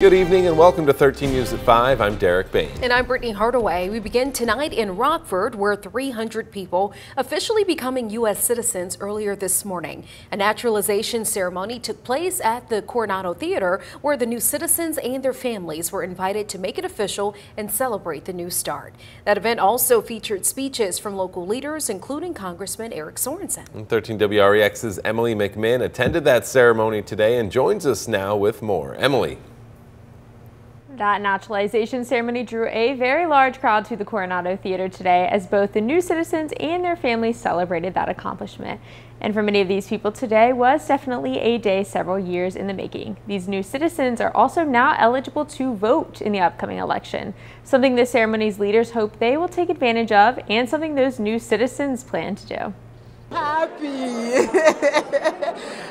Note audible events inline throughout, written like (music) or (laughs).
Good evening and welcome to 13 News at 5. I'm Derek Bain. And I'm Brittany Hardaway. We begin tonight in Rockford, where 300 people officially becoming U.S. citizens earlier this morning. A naturalization ceremony took place at the Coronado Theater, where the new citizens and their families were invited to make it official and celebrate the new start. That event also featured speeches from local leaders, including Congressman Eric Sorensen. 13 WREX's Emily McMinn attended that ceremony today and joins us now with more. Emily. That naturalization ceremony drew a very large crowd to the Coronado Theater today as both the new citizens and their families celebrated that accomplishment. And for many of these people, today was definitely a day several years in the making. These new citizens are also now eligible to vote in the upcoming election, something the ceremony's leaders hope they will take advantage of and something those new citizens plan to do. Happy! (laughs)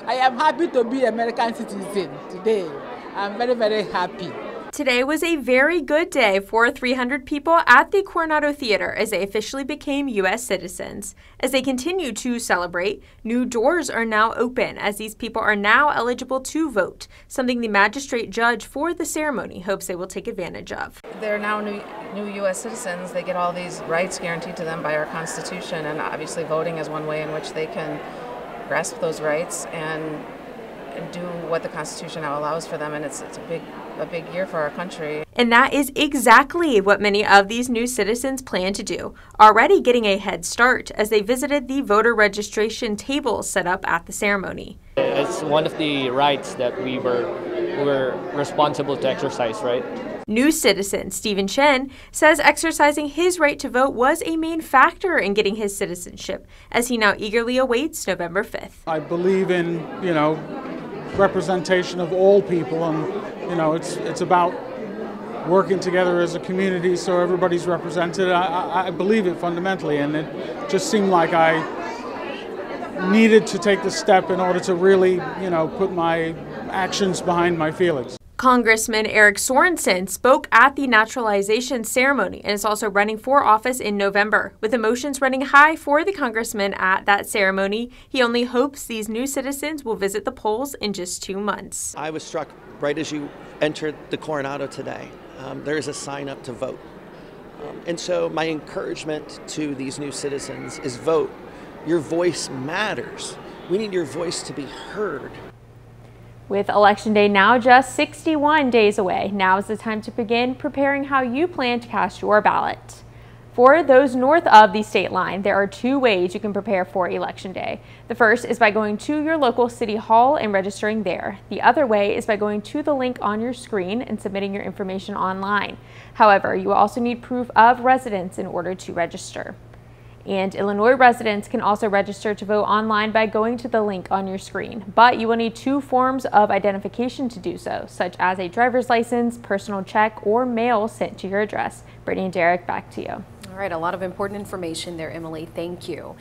I am happy to be American citizen today. I'm very, very happy. Today was a very good day for 300 people at the Coronado Theater as they officially became U.S. citizens. As they continue to celebrate, new doors are now open as these people are now eligible to vote, something the magistrate judge for the ceremony hopes they will take advantage of. They're now new, new U.S. citizens. They get all these rights guaranteed to them by our Constitution, and obviously voting is one way in which they can grasp those rights and do what the Constitution now allows for them, and it's, it's a big a big year for our country. And that is exactly what many of these new citizens plan to do, already getting a head start as they visited the voter registration table set up at the ceremony. It's one of the rights that we were we were responsible to exercise, right? New citizen Stephen Chen says exercising his right to vote was a main factor in getting his citizenship, as he now eagerly awaits November 5th. I believe in, you know, representation of all people, and you know, it's it's about working together as a community so everybody's represented. I, I believe it fundamentally, and it just seemed like I needed to take the step in order to really, you know, put my actions behind my feelings. Congressman Eric Sorensen spoke at the naturalization ceremony and is also running for office in November. With emotions running high for the congressman at that ceremony, he only hopes these new citizens will visit the polls in just two months. I was struck right as you entered the Coronado today. Um, there is a sign up to vote. Um, and so, my encouragement to these new citizens is vote. Your voice matters. We need your voice to be heard. With Election Day now just 61 days away, now is the time to begin preparing how you plan to cast your ballot. For those north of the state line, there are two ways you can prepare for Election Day. The first is by going to your local city hall and registering there. The other way is by going to the link on your screen and submitting your information online. However, you will also need proof of residence in order to register. And Illinois residents can also register to vote online by going to the link on your screen. But you will need two forms of identification to do so, such as a driver's license, personal check, or mail sent to your address. Brittany and Derek, back to you. All right, a lot of important information there, Emily. Thank you.